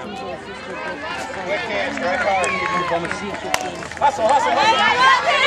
Quick hands, right. Hustle, hustle, hustle.